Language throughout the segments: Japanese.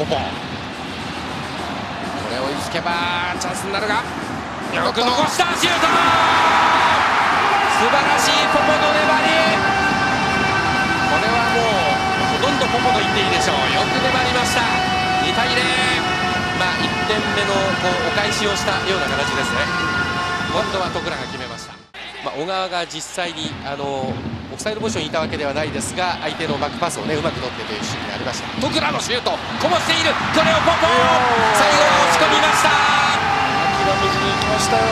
ポポこれ追いつけばチャンスになるが。よく残したシュート素晴らしいポポの粘り。これはもうほとんどポポと言っていいでしょうよ。く粘りました。2対0まあ1点目のこうお返しをしたような形ですね。今度は徳良が決めました。まあ、小川が実際にあのサイドポジションにいたわけではないですが相手のバックパスをねうまく取ってというシーンがありました。徳良のシュート。こぼしているこれをポポ最後は押し込みました。諦めずに行きましたよ。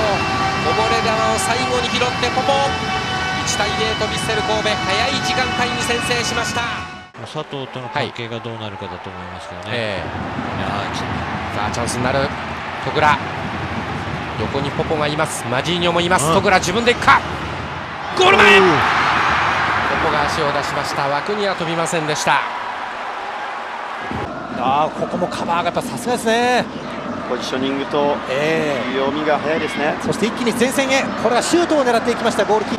こぼれ球を最後に拾ってポポ1対0とヴィッセル神戸。早い時間帯に先制しました。佐藤との関係がどうなるかだと思いますけどね、ええさあチャンスになる。徳良横にポポがいます。マジーニョもいます、うん。徳良自分でいくか。ゴール前ポポが足を出しました。枠には飛びませんでした。ああここもカバーがやっぱさすがですね。ポジショニングとえ読みが早いですね。えそして一気に前線へ。これはシュートを狙っていきましたゴールキー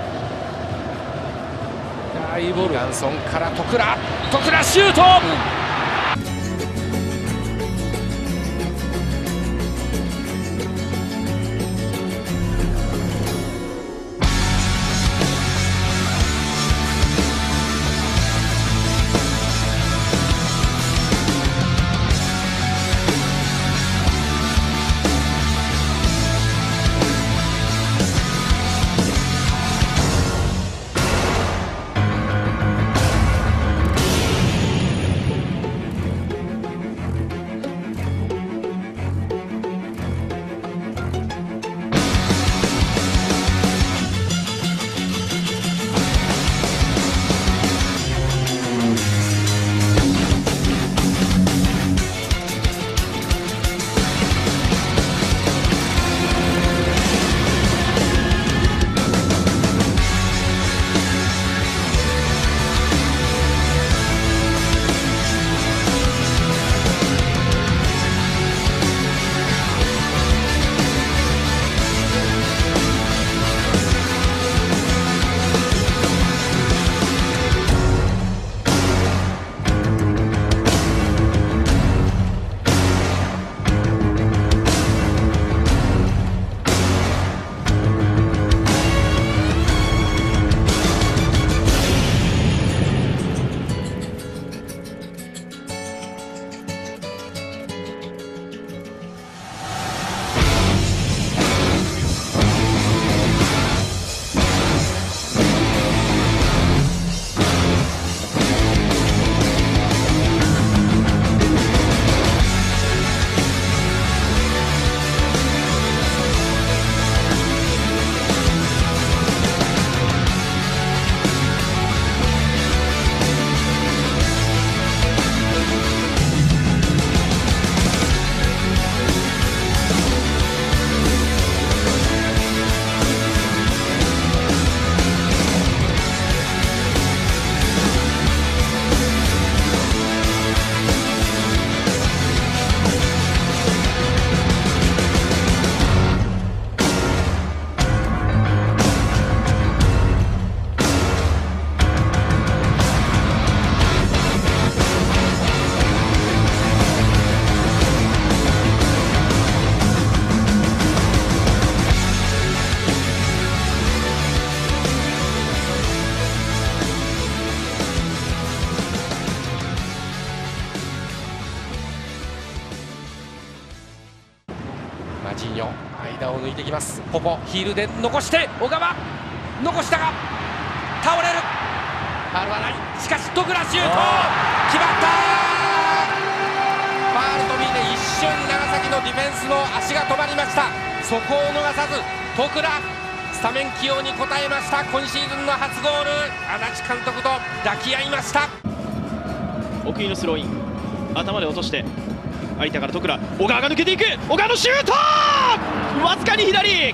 いいボール。ガンソンから徳良徳良シュート、マジーニョ間を抜いてきます。ポポヒールで残して小川。残したが倒れる。ファウルはない。しかし徳良シュート。決まった。ファウルと見て一瞬長崎のディフェンスの足が止まりました。そこを逃さず徳良スタメン起用に応えました。今シーズンの初ゴール。足立監督と抱き合いました。奥井のスローイン。頭で落として。有田から徳良小川が抜けていく小川のシュート!わずかに左。